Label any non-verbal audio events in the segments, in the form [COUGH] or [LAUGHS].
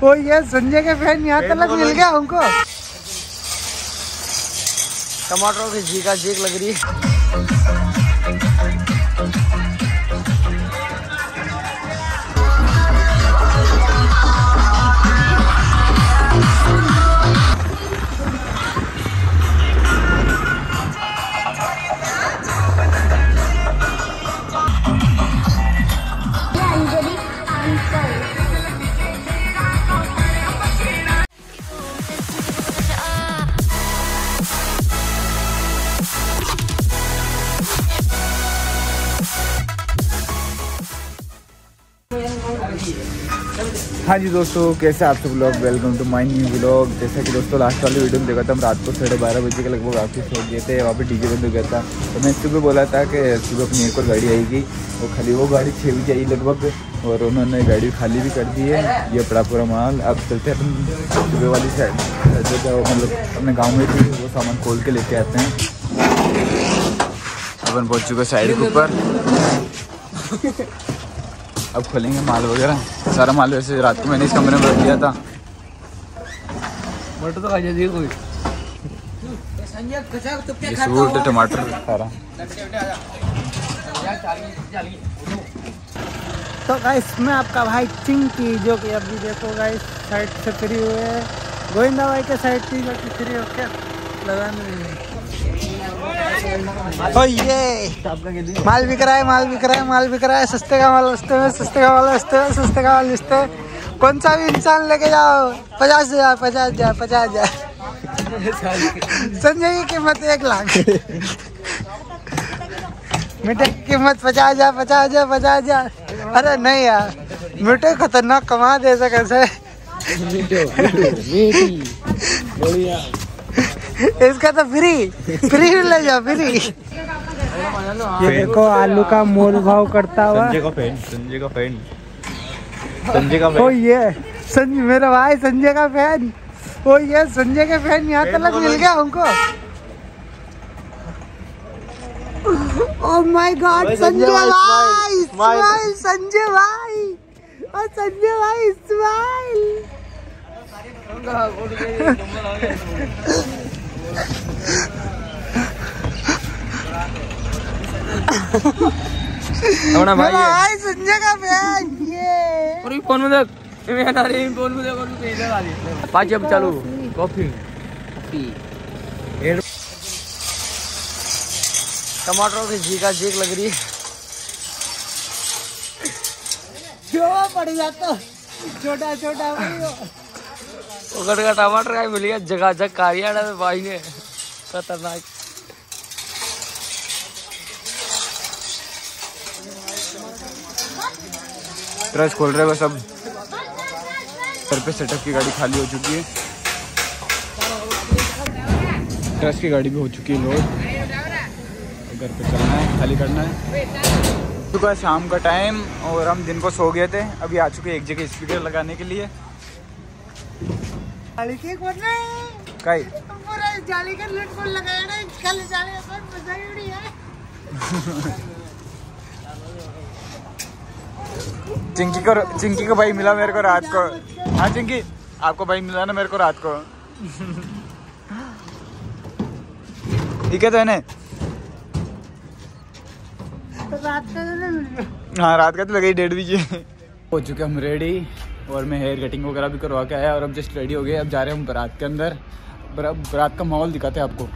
वो ये संजय के फ़ैन यहाँ तक मिल गया हमको टमाटरों की झीका झीक लग रही है। हाँ जी दोस्तों, कैसे आप सब लोग? Welcome to my new blog जैसा कि दोस्तों लास्ट वाली वीडियो में देखा था, हम रात को साढ़े बारह बजे के लगभग वापस हो गए थे, वहाँ पे डीजे बंद हो गया था। तो मैं सुबह बोला था कि सुबह अपनी एक और गाड़ी आएगी। वो खाली वो गाड़ी छः बजे आई लगभग, और उन्होंने गाड़ी खाली भी कर दी है। ये पड़ा पूरा माल। अब चलते हैं अपन सुबह वाली साइड जो मतलब अपने गाँव में थी वो सामान खोल के लेके आते हैं। अपन पहुँच चुके साइड के ऊपर। अब खोलेंगे माल वगैरह। सारा माल वैसे रात को मैंने इस कमरे में रख दिया था। मटर तो खा जाती कोई। ये सूट टमाटर। सारा तो गाइस मैं आपका भाई चिंकी जो कि अभी देखो गाइस साइड से फ्री हुए हैं। गोविंदा भाई के साइड थी जो कि फ्री होकर लगाने ओ ये माल बिक रहा है, माल बिक रहा है, माल बिक रहा है। सस्ते का माल, सस्ते में सस्ते का माल, सस्ते में सस्ते का माल, सस्ते। कौन सा भी इंसान लेके जाओ। पचास हज़ार पचास हज़ार पचास हज़ार। संजय की कीमत एक लाख। मीठे की कीमत पचास हज़ार पचास हज़ार पचास हज़ार। अरे नहीं यार, मीठे खतरनाक कमा दे सके से इसका तो फ्री फ्री ले जाओ फ्री। ये देखो आलू का मोल भाव करता हुआ। संजय का फ़ैन संजय का फ़ैन संजय का ओ ये संजय मेरा भाई संजय का फ़ैन ओ ये संजय के फ़ैन यहाँ तक मिल गया हमको। ओ माय गॉड संजय भाई स्माइल संजय भाई। ओ संजय भाई स्माइल [LAUGHS] [LAUGHS] अपना भाई है। भाई संजय का फ़ैन ये। और फ़ोन में देख मैं हटा रही फ़ोन में देख और मैं इधर आ रही पाँच अब चालू। कॉफ़ी। टमाटरों की झीका झीक लग रही है। जो पड़ जाता छोटा छोटा। उगड़ का टमाटर का मिल गया, जगह जग कारियाना में भाई ने। खतरनाक। ट्रस्ट खोल रहे बस अब घर पे सेटअप की गाड़ी खाली हो चुकी है। ट्रस्ट की गाड़ी भी हो चुकी है लोड। घर पे चलना है, खाली करना है। सुबह शाम का टाइम और हम दिन को सो गए थे। अभी आ चुके एक जगह स्पीकर लगाने के लिए। जाली के कोट नहीं काई? पूरा जाली का लट को लगाया ना कल जाली का मज़ा ही उड़ी है। चिंकी को चिंकी को भाई मिला मेरे को रात को। हाँ चिंकी आपको भाई मिला ना मेरे को रात को। ठीक है तो है ना रात का तो नहीं मिल। हाँ रात का तो लगा डेढ़ बजे। हो चुके हम रेडी और मैं हेयर कटिंग वगैरह भी करवा के आया और अब जस्ट रेडी हो गए, अब जा रहे हैं हम बारात के अंदर। बर- बारात का माहौल दिखाते हैं आपको।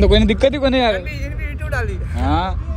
तो कोई दिक्कत ही कोई यार। हाँ।